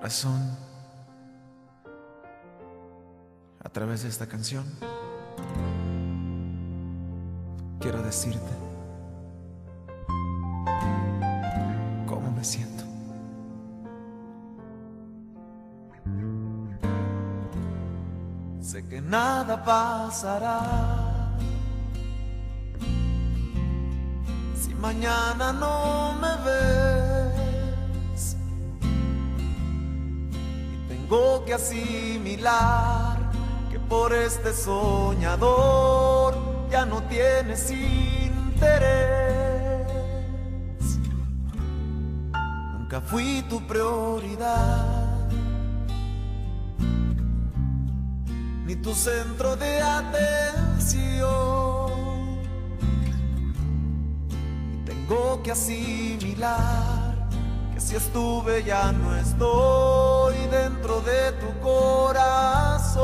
Corazón, a través de esta canción, quiero decirte cómo me siento. Sé que nada pasará si mañana no me ves. Tengo que asimilar que por este soñador ya no tienes interés. Nunca fui tu prioridad. ni tu centro de atención. Tengo que asimilar si estuve ya no estoy dentro de tu corazón.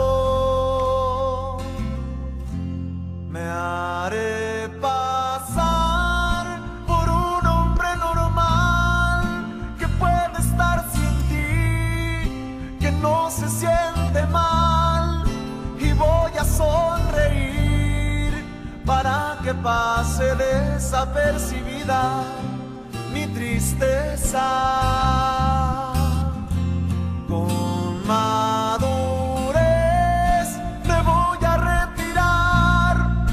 Me haré pasar por un hombre normal que puede estar sin ti, que no se siente mal y voy a sonreír para que pase desapercibida tristeza. Con madurez me voy a retirar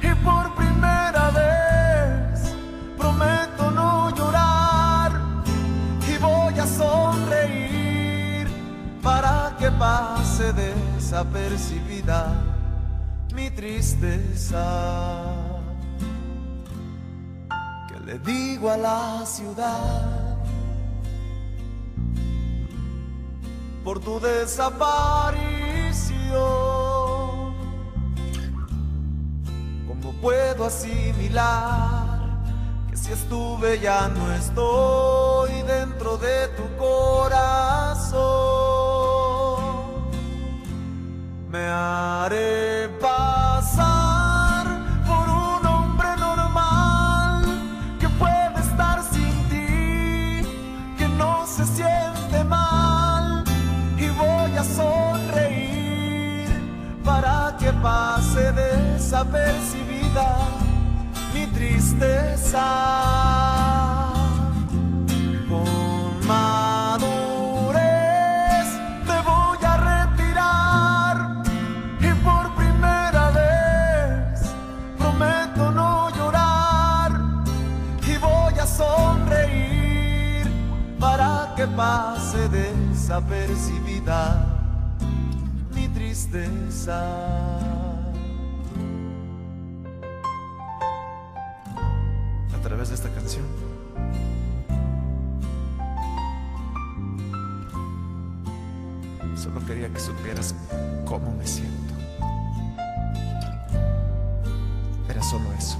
y por primera vez prometo no llorar y voy a sonreír para que pase desapercibida mi tristeza. Le digo a la ciudad por tu desaparición? ¿Cómo puedo asimilar que si estuve ya no estoy dentro de tu corazón? Desapercibida mi tristeza. Con madurez me voy a retirar y por primera vez prometo no llorar y voy a sonreír para que pase desapercibida mi tristeza. De esta canción. Solo quería que supieras cómo me siento. Era solo eso.